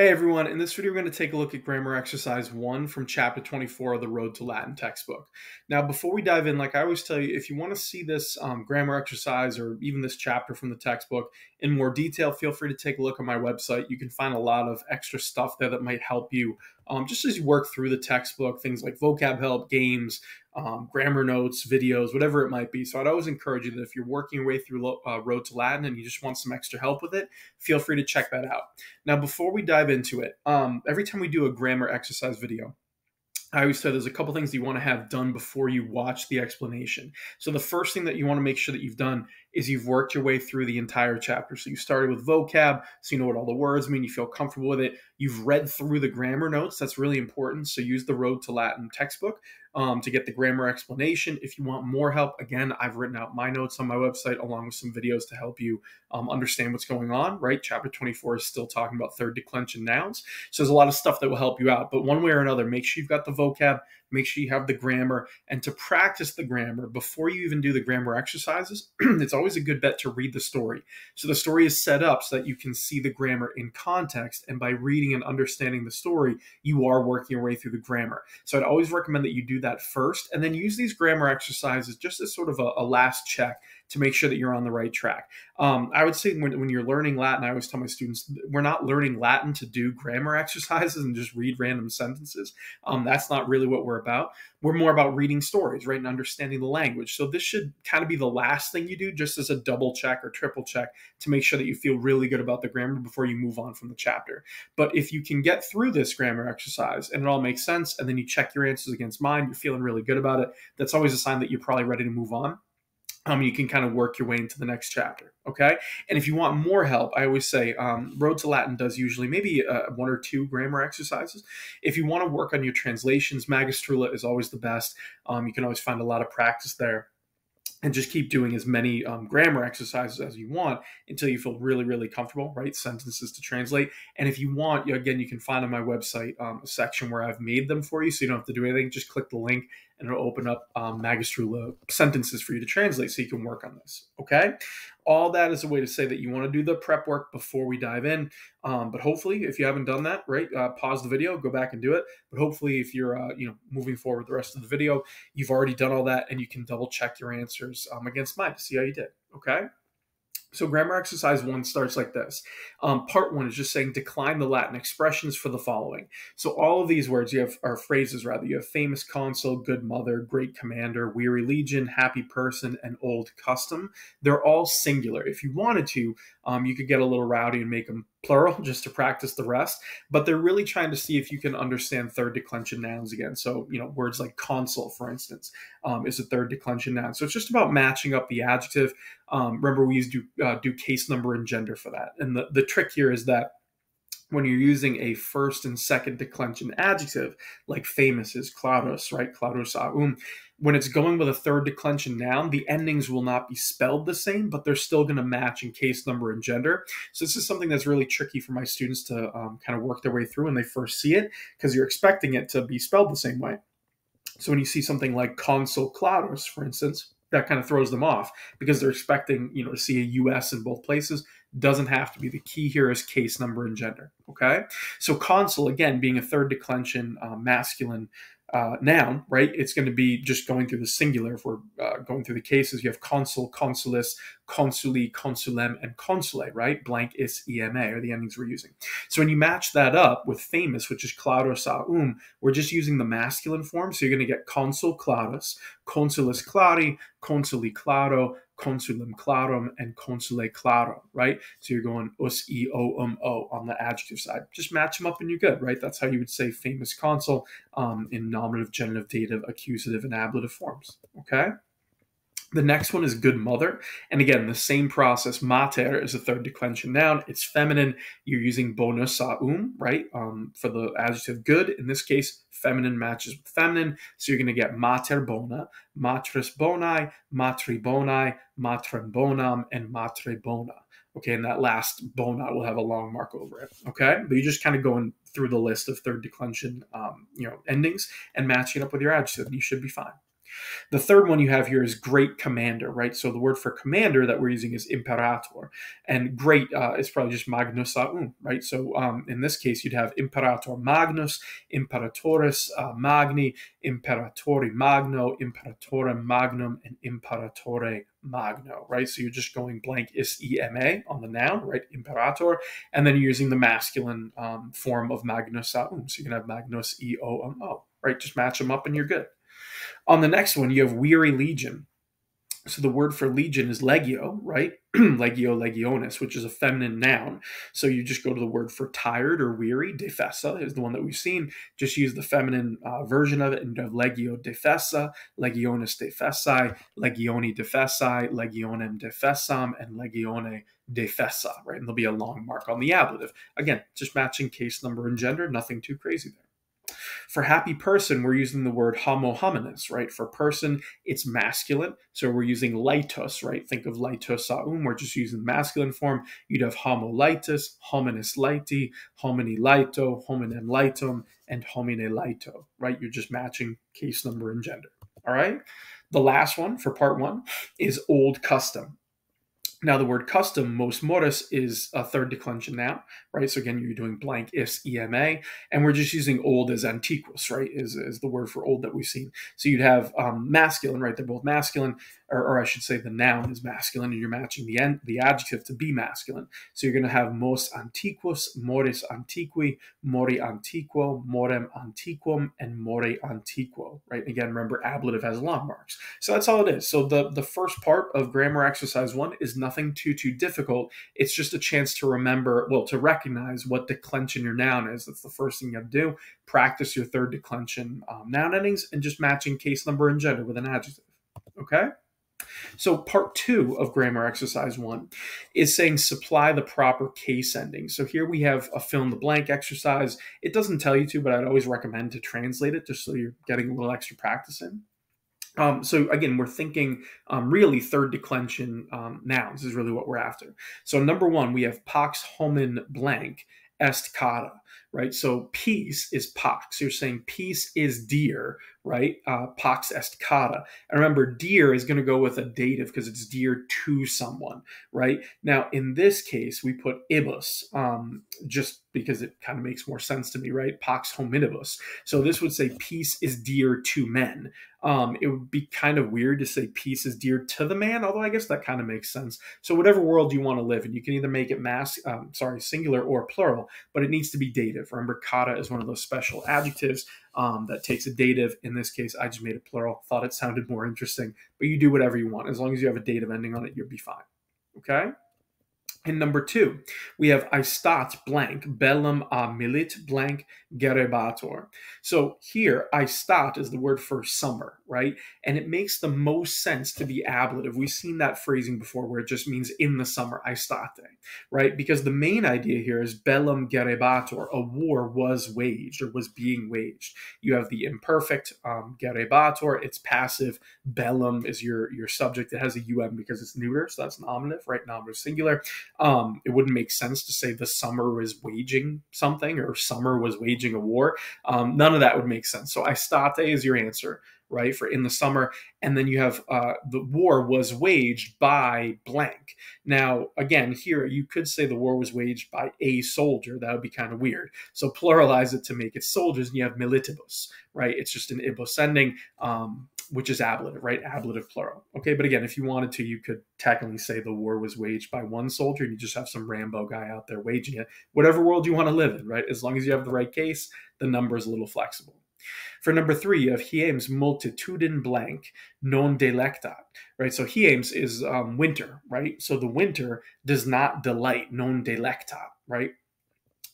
Hey everyone, in this video we're going to take a look at grammar exercise 1 from chapter 24 of the Road to Latin textbook. Now before we dive in, like I always tell you, if you want to see this um, grammar exercise or even this chapter from the textbook in more detail, feel free to take a look at my website. You can find a lot of extra stuff there that might help you um, just as you work through the textbook, things like vocab help, games, um, grammar notes, videos, whatever it might be. So I'd always encourage you that if you're working your way through uh, Road to Latin and you just want some extra help with it, feel free to check that out. Now, before we dive into it, um, every time we do a grammar exercise video, I always say there's a couple things you want to have done before you watch the explanation. So the first thing that you want to make sure that you've done is you've worked your way through the entire chapter. So you started with vocab, so you know what all the words mean, you feel comfortable with it. You've read through the grammar notes, that's really important. So use the Road to Latin textbook um, to get the grammar explanation. If you want more help, again, I've written out my notes on my website along with some videos to help you um, understand what's going on, right? Chapter 24 is still talking about third declension nouns. So there's a lot of stuff that will help you out. But one way or another, make sure you've got the vocab, make sure you have the grammar. And to practice the grammar before you even do the grammar exercises, it's always a good bet to read the story. So the story is set up so that you can see the grammar in context. And by reading and understanding the story, you are working your way through the grammar. So I'd always recommend that you do that first and then use these grammar exercises just as sort of a, a last check to make sure that you're on the right track. Um, I would say when, when you're learning Latin, I always tell my students we're not learning Latin to do grammar exercises and just read random sentences. Um, that's not really what we're about. We're more about reading stories, right, and understanding the language. So this should kind of be the last thing you do, just as a double check or triple check to make sure that you feel really good about the grammar before you move on from the chapter. But if you can get through this grammar exercise and it all makes sense, and then you check your answers against mine, you're feeling really good about it, that's always a sign that you're probably ready to move on um, you can kind of work your way into the next chapter. Okay. And if you want more help, I always say um, Road to Latin does usually maybe uh, one or two grammar exercises. If you want to work on your translations, Magistrula is always the best. Um, you can always find a lot of practice there and just keep doing as many um, grammar exercises as you want until you feel really, really comfortable, right? Sentences to translate. And if you want, again, you can find on my website um, a section where I've made them for you so you don't have to do anything. Just click the link and it'll open up um, Magistrula sentences for you to translate so you can work on this. Okay. All that is a way to say that you want to do the prep work before we dive in. Um, but hopefully, if you haven't done that, right, uh, pause the video, go back and do it. But hopefully, if you're, uh, you know, moving forward the rest of the video, you've already done all that and you can double check your answers um, against mine to see how you did. Okay. So grammar exercise one starts like this. Um, part one is just saying decline the Latin expressions for the following. So all of these words you have are phrases rather. You have famous consul, good mother, great commander, weary legion, happy person, and old custom. They're all singular. If you wanted to, um, you could get a little rowdy and make them plural just to practice the rest. But they're really trying to see if you can understand third declension nouns again. So, you know, words like consul, for instance, um, is a third declension noun. So it's just about matching up the adjective. Um, remember, we used to uh, do case number and gender for that. And the, the trick here is that when you're using a first and second declension adjective, like famous is clarus, right? Clarus aum. When it's going with a third declension noun, the endings will not be spelled the same, but they're still going to match in case number and gender. So this is something that's really tricky for my students to um, kind of work their way through when they first see it, because you're expecting it to be spelled the same way. So when you see something like consul clarus, for instance, that kind of throws them off because they're expecting, you know, to see a US in both places doesn't have to be. The key here is case number and gender. Okay. So consul, again, being a third declension uh, masculine uh, noun, right? It's going to be just going through the singular. If we're uh, going through the cases, you have consul, consulis, consuli, consulem, and consule, right? Blank is ema are the endings we're using. So when you match that up with famous, which is clarus aum, we're just using the masculine form. So you're going to get consul clarus, consulis clari, consuli claro, consulum clarum and consule clarum, right? So you're going us, e, o, um, o on the adjective side. Just match them up and you're good, right? That's how you would say famous consul um, in nominative, genitive, dative, accusative, and ablative forms, okay? The next one is good mother. And again, the same process. Mater is a third declension noun. It's feminine. You're using bonus aum, right? Um, for the adjective good. In this case, feminine matches with feminine. So you're going to get mater bona, matris boni, matri boni, matrem bonam, and matre bona. Okay, and that last bona will have a long mark over it. Okay, but you're just kind of going through the list of third declension, um, you know, endings and matching up with your adjective, and you should be fine. The third one you have here is great commander, right? So the word for commander that we're using is imperator, and great uh, is probably just magnus aum, right? So um, in this case, you'd have imperator magnus, imperatoris uh, magni, imperatori magno, imperatorem magnum, and imperatore magno, right? So you're just going blank is ema on the noun, right? Imperator, and then you're using the masculine um, form of magnus aum. So you can have magnus e o m o, right? Just match them up and you're good. On the next one, you have weary legion. So the word for legion is legio, right? legio legionis, which is a feminine noun. So you just go to the word for tired or weary. Defessa is the one that we've seen. Just use the feminine uh, version of it and have legio defessa, legionis defessae, legioni defessae, legionem defessam, and legione defessa, right? And there'll be a long mark on the ablative. Again, just matching case number and gender, nothing too crazy there. For happy person, we're using the word homo hominis, right? For person, it's masculine. So we're using laetus, right? Think of laetus aum. We're just using the masculine form. You'd have homo laetus, hominis laeti, homini laeto, hominem laetum, and homine laeto, right? You're just matching case number and gender. All right. The last one for part one is old custom. Now, the word custom, most modus, is a third declension noun, right? So again, you're doing blank is ema, and we're just using old as antiquus, right? Is, is the word for old that we've seen. So you'd have um, masculine, right? They're both masculine, or, or, I should say the noun is masculine, and you're matching the the adjective to be masculine. So you're going to have mos antiquus, moris antiqui, mori antiquo, morem antiquum, and more antiquo, right? Again, remember ablative has long marks. So that's all it is. So the, the first part of grammar exercise one is nothing nothing too too difficult. It's just a chance to remember, well, to recognize what declension your noun is. That's the first thing you have to do. Practice your third declension um, noun endings and just matching case number and gender with an adjective. Okay. So, part two of grammar exercise one is saying supply the proper case ending. So, here we have a fill in the blank exercise. It doesn't tell you to, but I'd always recommend to translate it just so you're getting a little extra practice in. Um, so again, we're thinking um, really third declension um, nouns is really what we're after. So number one, we have pax homin blank est cara, right? So peace is pax. You're saying peace is dear, right? Uh, pax est cara. And remember, dear is going to go with a dative because it's dear to someone, right? Now, in this case, we put ibus um, just because it kind of makes more sense to me, right? Pax hominibus. So this would say peace is dear to men. Um, it would be kind of weird to say peace is dear to the man, although I guess that kind of makes sense. So whatever world you want to live in, you can either make it mass, um, sorry, singular or plural, but it needs to be dative. Remember, kata is one of those special adjectives um, that takes a dative. In this case, I just made it plural. Thought it sounded more interesting, but you do whatever you want. As long as you have a dative ending on it, you'll be fine. Okay? And number two, we have Aestat blank, bellum a milit blank gerebatur. So here, Aestat is the word for summer, right? And it makes the most sense to be ablative. We've seen that phrasing before where it just means in the summer, Aestate, right? Because the main idea here is bellum gerebatur, a war was waged or was being waged. You have the imperfect um, gerebatur, it's passive. Bellum is your, your subject. It has a um because it's neuter, so that's nominative, right? Nominative singular. Um, it wouldn't make sense to say the summer was waging something or summer was waging a war. Um, none of that would make sense. So aestate is your answer, right? For in the summer. And then you have uh, the war was waged by blank. Now, again, here you could say the war was waged by a soldier. That would be kind of weird. So pluralize it to make it soldiers, and you have militibus, right? It's just an ibus ending. Um, which is ablative, right? Ablative plural. Okay, but again, if you wanted to, you could technically say the war was waged by one soldier and you just have some Rambo guy out there waging it. Whatever world you want to live in, right? As long as you have the right case, the number is a little flexible. For number three, you have hiems multitudin blank non delectat, right? So hiems is um, winter, right? So the winter does not delight non delectat, right?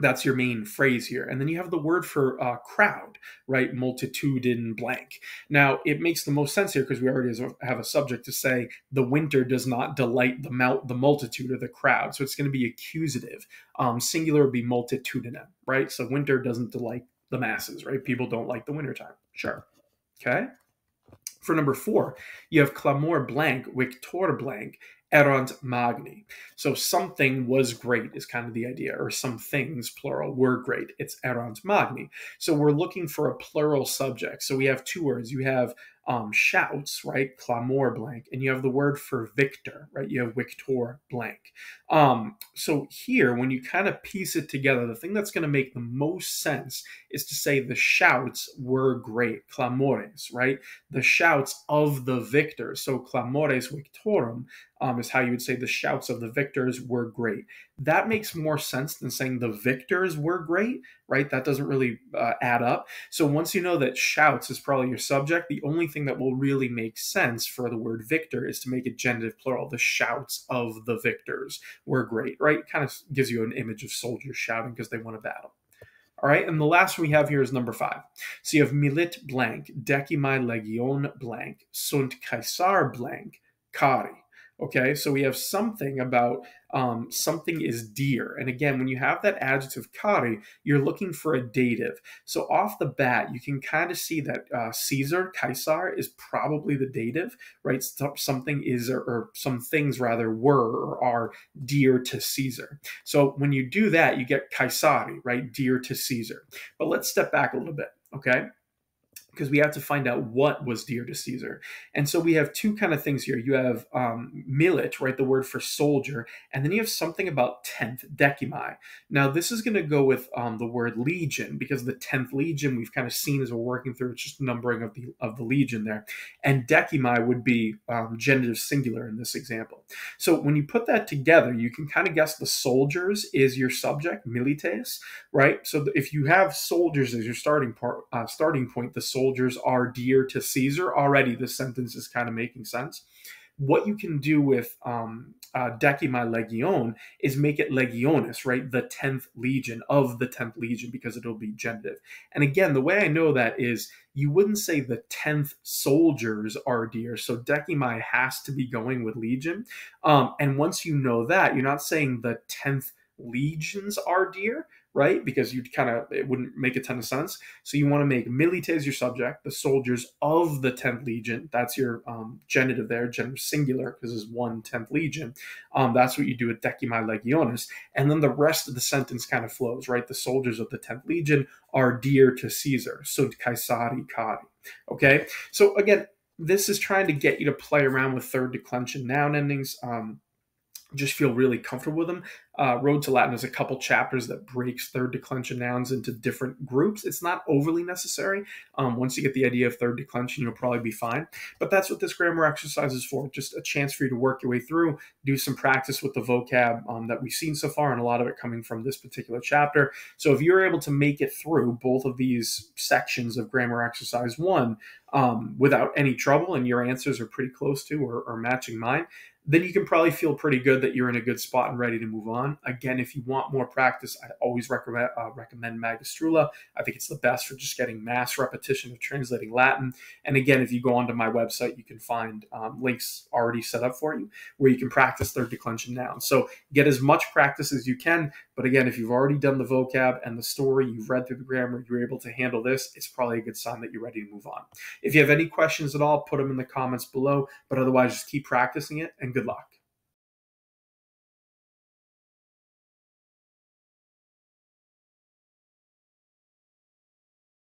That's your main phrase here. And then you have the word for uh, crowd, right? Multitude in blank. Now, it makes the most sense here because we already have a subject to say the winter does not delight the, mul- the multitude or the crowd. So it's going to be accusative. Um, singular would be multitudinem, right? So winter doesn't delight the masses, right? People don't like the wintertime. Sure. Okay. For number four, you have clamor blank, victor blank, erant magni. So something was great is kind of the idea, or some things, plural, were great. It's erant magni. So we're looking for a plural subject. So we have two words. You have um, shouts, right? Clamor blank, and you have the word for victor, right? You have victor blank. Um, so here, when you kind of piece it together, the thing that's going to make the most sense is to say the shouts were great, clamores, right? The shouts of the victors. So clamores victorum um, is how you would say the shouts of the victors were great. That makes more sense than saying the victors were great, right? That doesn't really uh, add up. So once you know that shouts is probably your subject, the only thing that will really make sense for the word victor is to make it genitive plural. The shouts of the victors were great, right? Kind of gives you an image of soldiers shouting because they won a battle. All right, and the last one we have here is number five. So you have milit blank, decimi legion blank, sunt caesar blank, cari. Okay, so we have something about um, something is dear. And again, when you have that adjective cari, you're looking for a dative. So off the bat, you can kind of see that uh, Caesar, Caesar, is probably the dative, right? Something is, or, or some things rather, were or are dear to Caesar. So when you do that, you get Caesari, right? Dear to Caesar. But let's step back a little bit, okay? Because we have to find out what was dear to Caesar. And so we have two kind of things here. You have um, right, the word for soldier, and then you have something about tenth, decimi. Now this is going to go with um, the word legion because the tenth legion we've kind of seen as we're working through. It's just numbering of the of the legion there, and decimi would be um, genitive singular in this example. So when you put that together, you can kind of guess the soldiers is your subject, milites, right? So if you have soldiers as your starting part, uh, starting point, the soldier soldiers are dear to Caesar. Already, this sentence is kind of making sense. What you can do with um, uh, Decima Legion is make it Legionis, right? The 10th legion of the 10th legion because it'll be genitive. And again, the way I know that is you wouldn't say the 10th soldiers are dear. So Decimi has to be going with legion. Um, and once you know that, you're not saying the 10th legions are dear right? Because you'd kind of, it wouldn't make a ton of sense. So you want to make milites your subject, the soldiers of the 10th Legion. That's your um, genitive there, genitive singular, because it's one 10th Legion. Um, that's what you do at Decimi Legionis. And then the rest of the sentence kind of flows, right? The soldiers of the 10th Legion are dear to Caesar. So Caesari Cari. Okay? So again, this is trying to get you to play around with third declension noun endings. Um, just feel really comfortable with them. Uh, Road to Latin is a couple chapters that breaks third declension nouns into different groups. It's not overly necessary. Um, once you get the idea of third declension, you'll probably be fine. But that's what this grammar exercise is for. Just a chance for you to work your way through, do some practice with the vocab um, that we've seen so far, and a lot of it coming from this particular chapter. So if you're able to make it through both of these sections of grammar exercise one um, without any trouble, and your answers are pretty close to or, or matching mine, then you can probably feel pretty good that you're in a good spot and ready to move on. Again, if you want more practice, I always recommend uh, recommend Magistrula. I think it's the best for just getting mass repetition of translating Latin. And again, if you go onto my website, you can find um, links already set up for you where you can practice third declension nouns. So get as much practice as you can. But again, if you've already done the vocab and the story, you've read through the grammar, you're able to handle this, it's probably a good sign that you're ready to move on. If you have any questions at all, put them in the comments below. But otherwise, just keep practicing it and good luck.